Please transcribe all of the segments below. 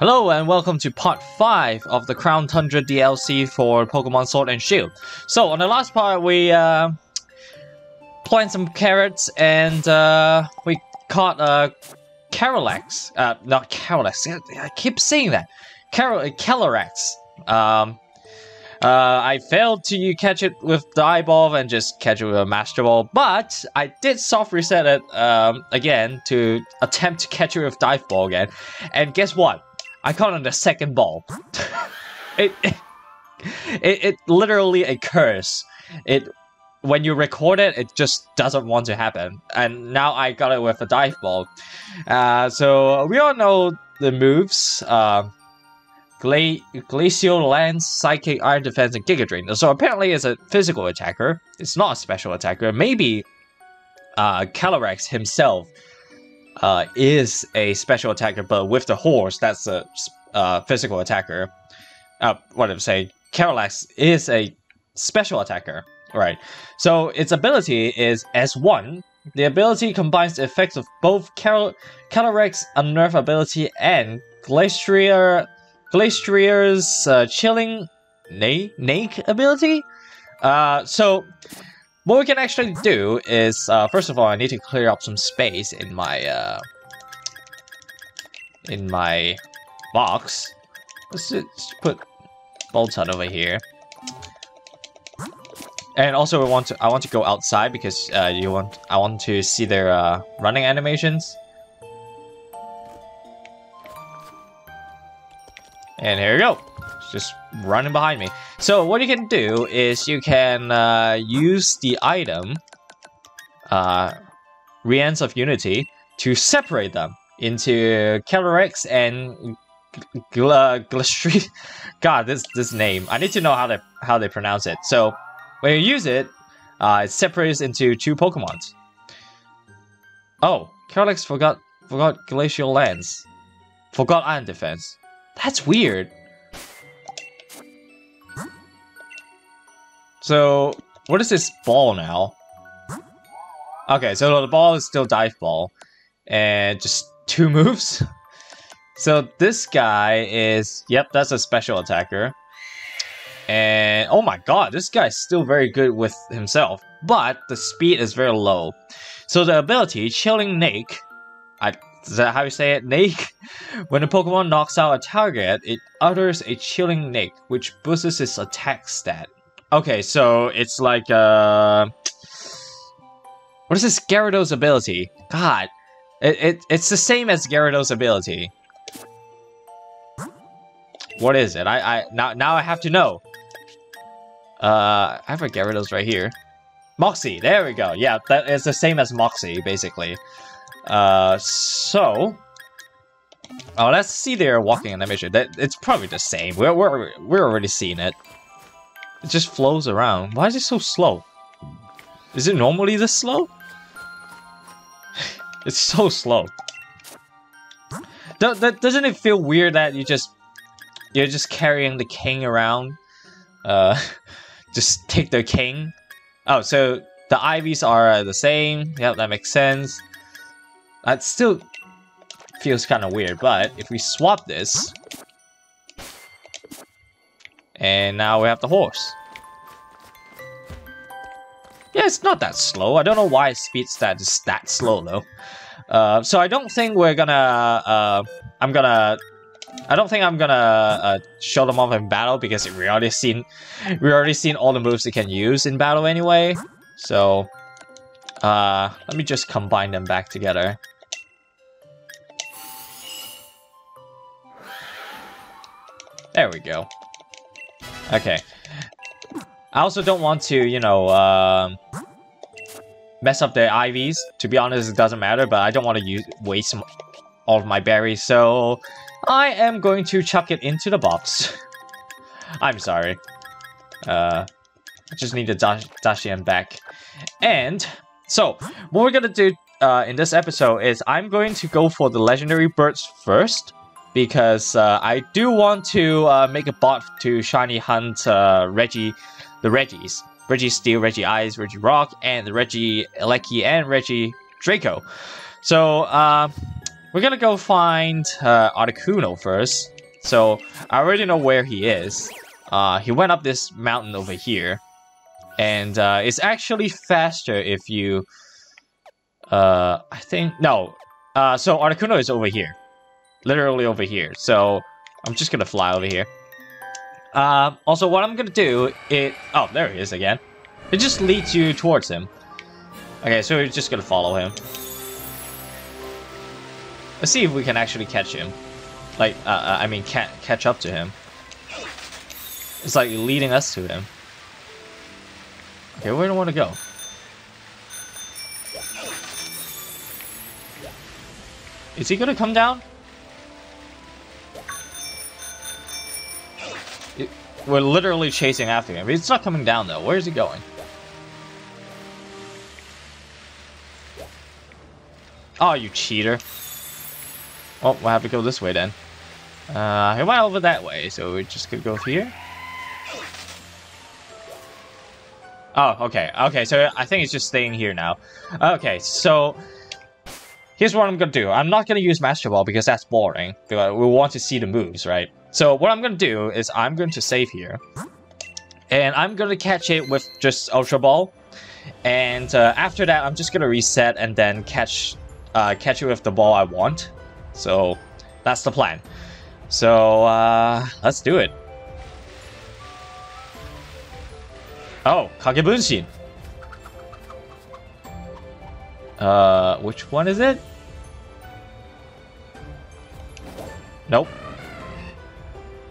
Hello and welcome to part 5 of the Crown Tundra DLC for Pokemon Sword and Shield. So on the last part we uh, planted some carrots and uh, we caught uh, Calyrex. Uh, not Calyrex, I keep saying that. Carol Calyrex. Um, uh, I failed to catch it with the eyeball and just catch it with a Master Ball, but I did soft reset it um, again to attempt to catch it with Dive Ball again. And guess what? I caught on the second ball. it, it, it, it literally a curse. It when you record it, it just doesn't want to happen. And now I got it with a dive ball. Uh, so we all know the moves. Uh, Gla Glacial Lance, Psychic, Iron Defense, and Giga Drain. So apparently it's a physical attacker. It's not a special attacker. Maybe uh, Calyrex himself uh, is a special attacker, but with the horse, that's a uh, physical attacker. Uh, what I'm saying, Calyrex is a special attacker, right? So its ability is As One. The ability combines the effects of both Cal Calyrex Unnerve ability and Glastrier Glacier's uh, Chilling Nake ability. Uh, so what we can actually do is, uh, first of all, I need to clear up some space in my, uh, in my box. Let's just put Boltund over here. And also, we want to, I want to go outside because uh, you want, I want to see their uh, running animations. And here we go just running behind me. So what you can do is you can uh, use the item, uh, Reins of Unity, to separate them into Calyrex and Gl Glastri. God, this this name. I need to know how they how they pronounce it. So when you use it, uh, it separates into two Pokemon. Oh, Calyrex forgot forgot Glacial Lance. Forgot Iron Defense. That's weird. So, what is this ball now? Okay, so the ball is still dive ball. And just two moves. So this guy is, yep, that's a special attacker. And, oh my god, this guy's still very good with himself. But the speed is very low. So the ability, Chilling Nake, I, is that how you say it? Nake? When a Pokemon knocks out a target, it utters a Chilling Nake, which boosts its attack stat. Okay, so it's like, uh... What is this Gyarados ability? God. It, it, it's the same as Gyarados ability. What is it? I, I, now, now I have to know. Uh, I have a Gyarados right here. Moxie, there we go. Yeah, that is the same as Moxie, basically. Uh, so... Oh, let's see their walking animation. That It's probably the same. We're, we're, we're already seeing it. It just flows around. Why is it so slow? Is it normally this slow? it's so slow. Do doesn't it feel weird that you just you're just carrying the king around? Uh, just take the king. Oh, so the IVs are the same. Yep, that makes sense. That still feels kind of weird, but if we swap this, and now we have the horse. Yeah, it's not that slow. I don't know why speed stat is that slow though. Uh, so I don't think we're gonna. Uh, I'm gonna. I don't think I'm gonna uh, show them off in battle because we already seen we already seen all the moves they can use in battle anyway. So uh, let me just combine them back together. There we go. Okay. I also don't want to, you know, uh, mess up the IVs. To be honest, it doesn't matter, but I don't want to use waste all of my berries, so I am going to chuck it into the box. I'm sorry. Uh, I just need to dash Zacian back. And, so, what we're gonna do uh, in this episode is I'm going to go for the legendary birds first because uh, I do want to uh, make a bot to shiny hunt uh, Regi, the Regis. Reggie Steel, Regice, Reggie Rock, and the Regieleki and Reggie Draco. So, uh, we're gonna go find uh, Articuno first. So I already know where he is. Uh, he went up this mountain over here. And uh, it's actually faster if you... I think... No. So Articuno is over here. Literally over here. So I'm just gonna fly over here. Uh, also, what I'm gonna do, it... Oh, there he is again. It just leads you towards him. Okay, so we're just gonna follow him. Let's see if we can actually catch him. Like, uh, uh I mean, ca catch up to him. It's like leading us to him. Okay, where do I want to go? Is he gonna come down? We're literally chasing after him. It's not coming down though. Where is he going? Oh, you cheater. Oh, we'll have to go this way then. Uh, he went over that way, so we're just gonna go here. Oh, okay. Okay, so I think it's just staying here now. Okay, so... Here's what I'm gonna do. I'm not gonna use Master Ball because that's boring. We want to see the moves, right? So what I'm gonna do is I'm going to save here. And I'm gonna catch it with just Ultra Ball. And uh, after that, I'm just gonna reset and then catch uh, catch it with the ball I want. So that's the plan. So uh, let's do it. Oh, Kagebunshin. Uh, which one is it? Nope.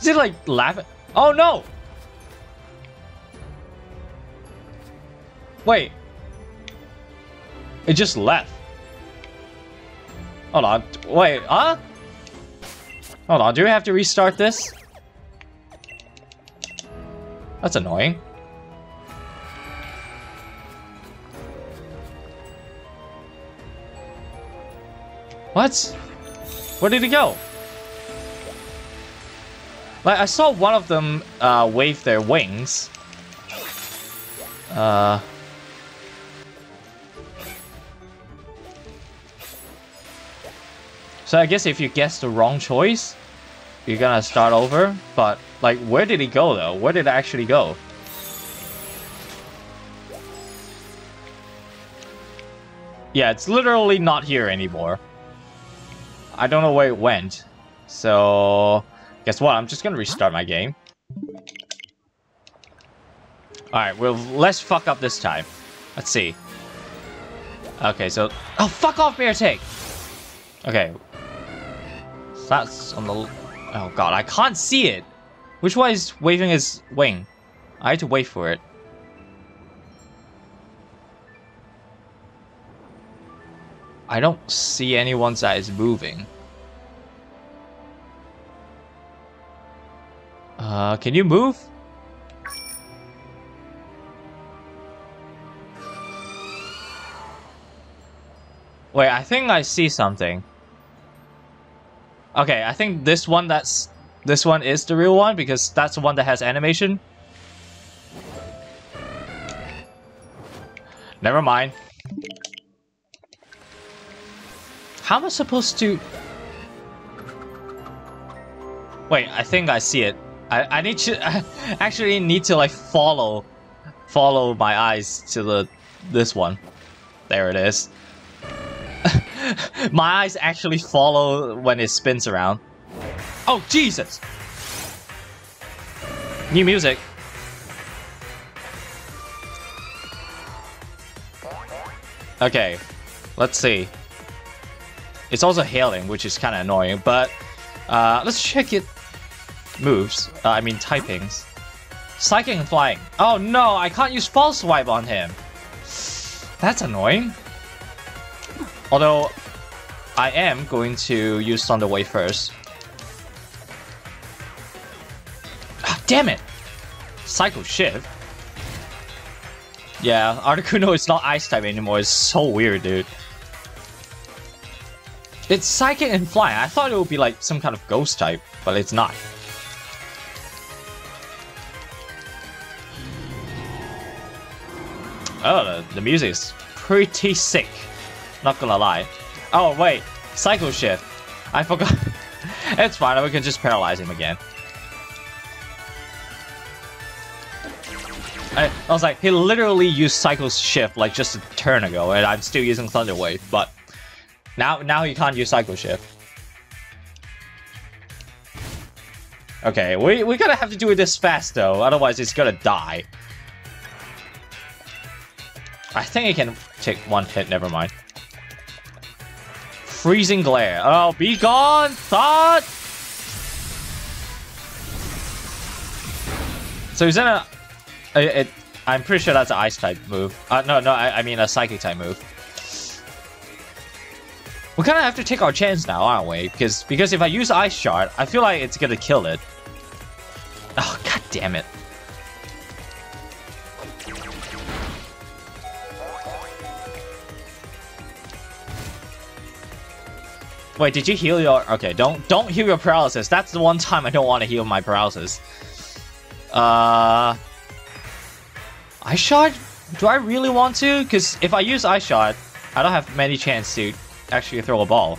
Is it like laughing? Oh no! Wait. It just left. Hold on. Wait, huh? Hold on, do we have to restart this? That's annoying. What? Where did he go? Like, I saw one of them uh, wave their wings. Uh... So I guess if you guess the wrong choice, you're gonna start over. But, like, where did he go, though? Where did it actually go? Yeah, it's literally not here anymore. I don't know where it went. So, guess what? I'm just gonna restart my game. Alright, well, let's fuck up this time. Let's see. Okay, so... Oh, fuck off, Beartic! Okay. That's on the... Oh, God, I can't see it! Which one is waving his wing? I had to wait for it. I don't see anyone that is moving. Uh, can you move? Wait, I think I see something. Okay, I think this one that's this one is the real one because that's the one that has animation. Never mind. How am I supposed to... Wait, I think I see it. I, I need to... I actually need to like follow... Follow my eyes to the... This one. There it is. my eyes actually follow when it spins around. Oh, Jesus! New music. Okay, let's see. It's also hailing, which is kind of annoying, but uh, let's check it moves. Uh, I mean typings. Psychic and flying. Oh no, I can't use false swipe on him. That's annoying. Although, I am going to use Thunder Wave first. Ah, damn it! Psycho Shift? Yeah, Articuno is not Ice type anymore. It's so weird, dude. It's Psychic and Flying. I thought it would be like some kind of ghost type, but it's not. Oh, the, the music is pretty sick. Not gonna lie. Oh, wait. Psycho Shift. I forgot. it's fine, we can just paralyze him again. I, I, was like, he literally used Psycho Shift like just a turn ago, and I'm still using Thunder Wave, but now now he can't use Psycho Shift. Okay, we, we gotta have to do it this fast though, otherwise it's gonna die. I think it can take one hit, never mind. Freezing Glare. Oh, be gone, thought! So he's in a... It, I'm pretty sure that's an Ice type move. Uh, no, no, I, I mean a Psychic type move. We kind of have to take our chance now, aren't we? Because because if I use Ice Shard, I feel like it's gonna kill it. Oh, god damn it. Wait, did you heal your... Okay, don't don't heal your paralysis. That's the one time I don't want to heal my paralysis. Uh... Ice Shard? Do I really want to? Because if I use Ice Shard, I don't have many chance to actually throw a ball.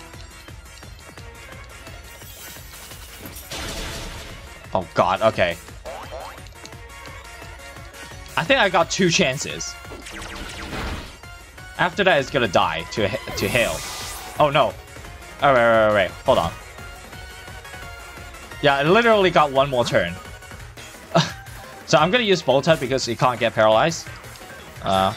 Oh god, okay. I think I got two chances. After that, it's gonna die to to hail. Oh no. All right, right, right, right. Hold on. Yeah, I literally got one more turn. so I'm gonna use Boltund because he can't get paralyzed. Uh.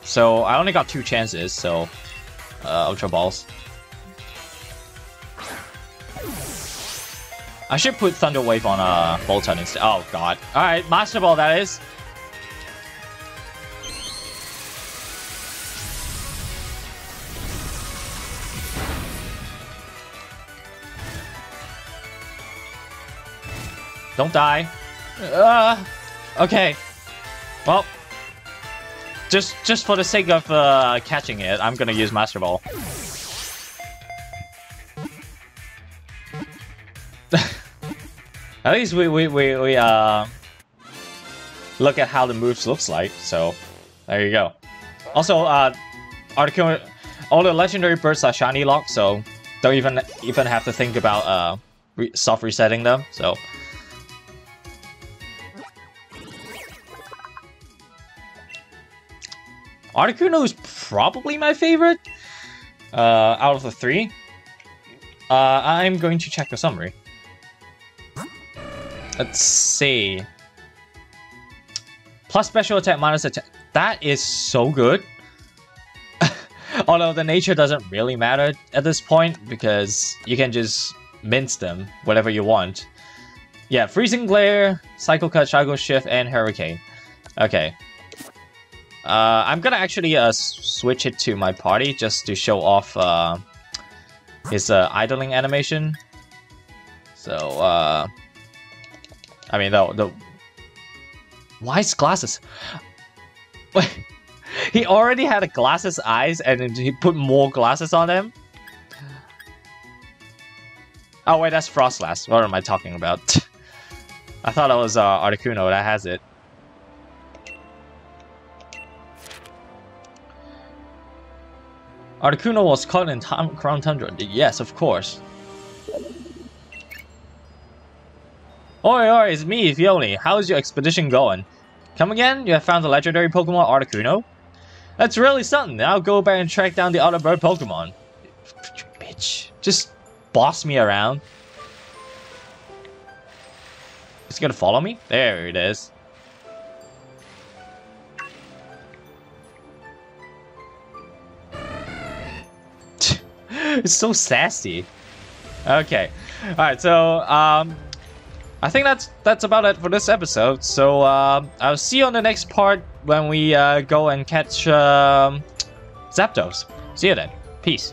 So I only got two chances, so uh, Ultra Balls. I should put Thunder Wave on a uh, Boltund instead. Oh god. Alright, Master Ball that is. Don't die. Uh, okay. Well, just just for the sake of uh, catching it, I'm gonna use Master Ball. At least we we we, we uh look at how the moves looks like. So there you go. Also, uh, Articuno, all the legendary birds are shiny locked, so don't even even have to think about uh re soft resetting them. So. Articuno is probably my favorite uh, out of the three. Uh, I'm going to check the summary. Let's see. Plus special attack, minus attack. That is so good. Although the nature doesn't really matter at this point because you can just mince them whatever you want. Yeah, Freezing Glare, Psycho Cut, Psycho Shift, and Hurricane. Okay. Uh, I'm gonna actually uh, switch it to my party just to show off uh, his uh, idling animation. So, uh, I mean, the, the... Is glasses? Wait, he already had glasses eyes and he put more glasses on them? Oh wait, that's Froslass. What am I talking about? I thought it was uh, Articuno that has it. Articuno was caught in Crown Tundra. Yes, of course. Oi, oi, it's me, Peony. How's your expedition going? Come again? You have found the legendary Pokemon Articuno? That's really something. I'll go back and track down the other bird Pokemon. Bitch. Just boss me around. Is gonna follow me? There it is. it's so sassy. Okay. Alright, so, um, I think that's that's about it for this episode. So uh, I'll see you on the next part when we uh, go and catch uh, Zapdos. See you then. Peace.